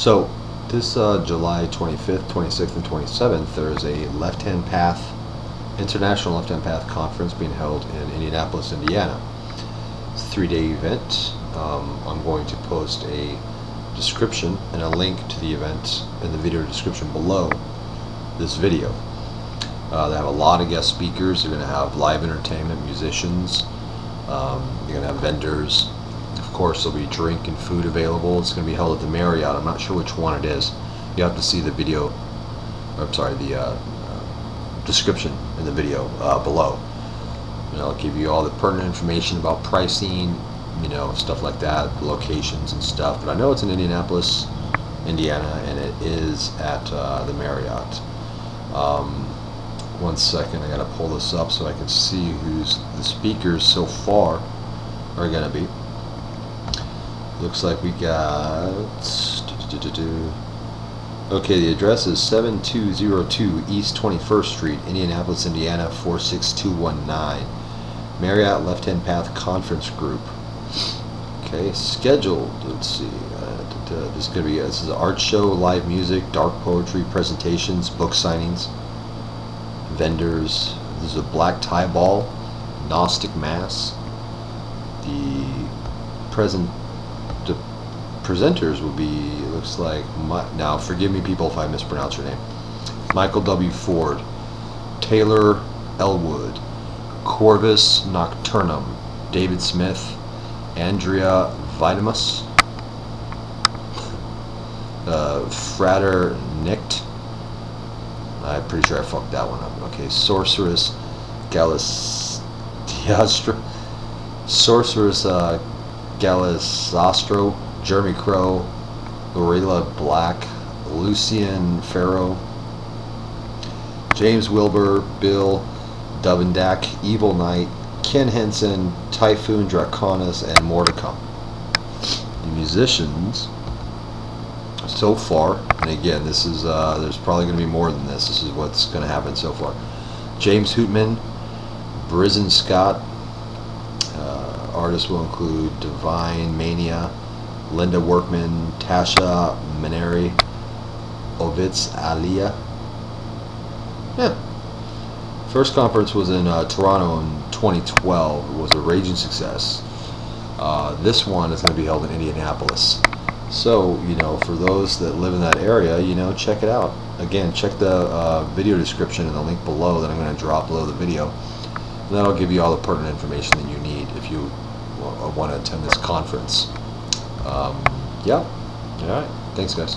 So, this uh, July 25th, 26th, and 27th, there is a Left Hand Path, International Left Hand Path Conference being held in Indianapolis, Indiana. It's a three day event. Um, I'm going to post a description and a link to the event in the video description below this video. Uh, they have a lot of guest speakers. They're going to have live entertainment, musicians. Um, they're going to have vendors. Course, there'll be drink and food available. It's going to be held at the Marriott. I'm not sure which one it is. You have to see the video. I'm sorry, the uh, uh, description in the video uh, below. And I'll give you all the pertinent information about pricing, you know, stuff like that, locations and stuff. But I know it's in Indianapolis, Indiana, and it is at uh, the Marriott. Um, one second, I gotta pull this up so I can see who's the speakers so far are gonna be. Looks like we got. Okay, the address is 7202 East 21st Street, Indianapolis, Indiana 46219. Marriott Left Hand Path Conference Group. Okay, scheduled. Let's see. Uh, this is gonna be this is an art show, live music, dark poetry, presentations, book signings vendors. There's a black tie ball, Gnostic Mass. The present presenters will be it looks like now. Forgive me, people, if I mispronounce your name. Michael W. Ford, Taylor Ellwood, Corvus Nocturnum, David Smith, Andrea Vitamus, uh, Frater Nict, I'm pretty sure I fucked that one up. Okay, Sorceress Galisastro, Sorceress uh, Galisastro, Jeremy Crow, Gorilla Black, Lucian Farrow, James Wilbur, Bill Duvendack, Evil Knight, Ken Henson, Typhoon Draconis, and more to come. The musicians so far, and again, this is uh, there's probably going to be more than this. This is what's going to happen so far. James Hootman, Brizzen Scott. Uh, artists will include Divine Mania, Linda Workman, Tasha Maneri, Ovitz Alia. Yeah. First conference was in uh, Toronto in 2012. It was a raging success. Uh, this one is going to be held in Indianapolis. So, you know, for those that live in that area, you know, check it out. Again, check the uh, video description and the link below that I'm going to drop below the video. And that'll give you all the pertinent information that you need if you want to attend this conference. Um, yeah. All right. Thanks, guys.